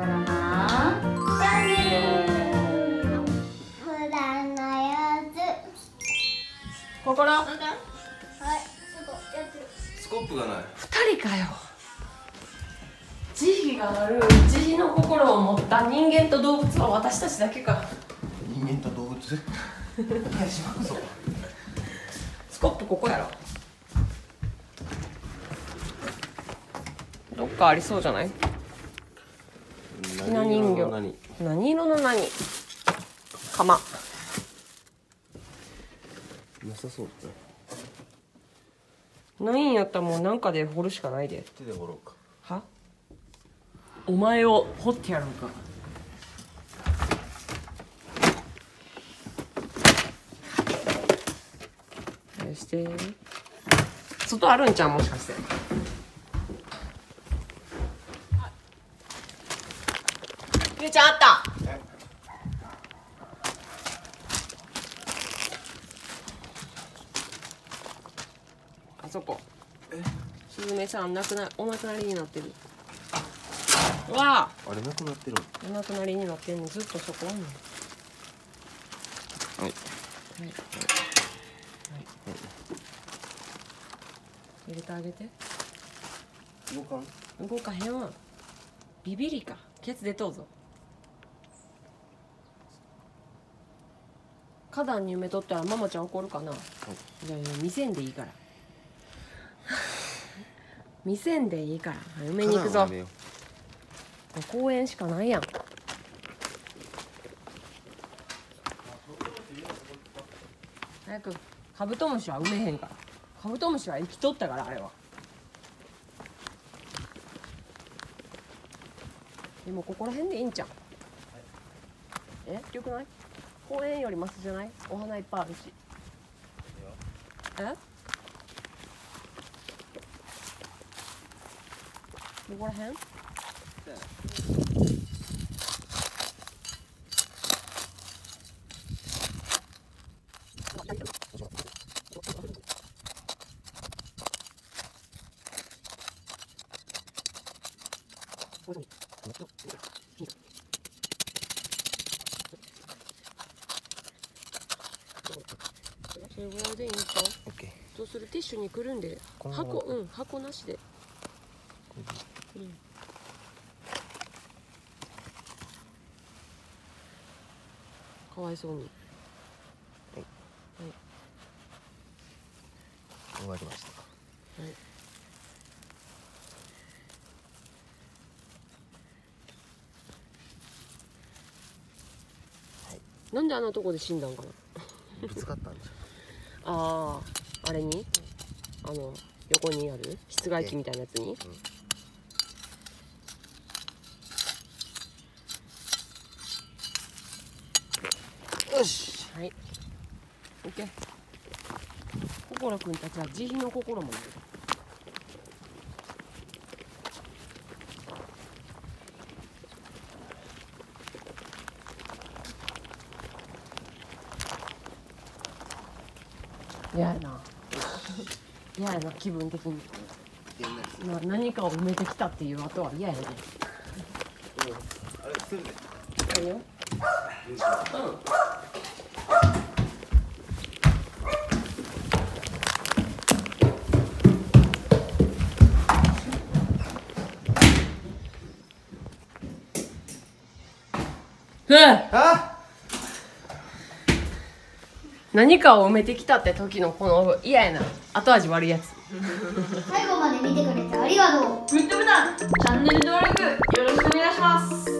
コロのチャンネル普段のや心。つはいスコップがない。二人かよ。慈悲がある慈悲の心を持った人間と動物は私たちだけか。人間と動物？スコップここやろ。どっかありそうじゃない？ひな人形何？何色の何？釜。なさそうだね。ないんやったらもうなんかで掘るしかないで。手で掘ろうか。は？お前を掘ってやろうか。返して。外あるんちゃう？もしかしてゆうちゃんあった？あそこ。すずめさん亡くなお亡くなりになってる。うわあ。あれなくなってる。お亡くなりになってんの。ずっとそこあんの。はい。はい。入れてあげて。動かん？動かへんわ。ビビリか。ケツ出とうぞ花壇に埋めとったらママちゃん怒るかな、いやいや見せんでいいから。見せんでいいから。埋めに行くぞ。公園しかないやん。早くカブトムシは埋めへんから。カブトムシは生きとったからあれは。でもここら辺でいいんちゃう？え？よくない？公園よりマシじゃない？お花いっぱいあるし。え？どこら辺？それぐらい。でいいんかオッケー。そうするティッシュにくるんで箱うん箱なしで。うん。かわいそうに。終わりました。はい。なんであんなとこで死んだんかな？ぶつかったんじあああれに？あの横にある？室外機みたいなやつに、ゃんよしはい。オッケー。心くんたちは慈悲の心もない。嫌やな。嫌やな、気分的に。な何かを埋めてきたっていう後は嫌やね。あれするでいいよ。うん。あ何かを埋めてきたって時のこの嫌やな。後味悪いやつ。最後まで見てくれてありがとう。グッドボタンチャンネル登録よろしくお願いします。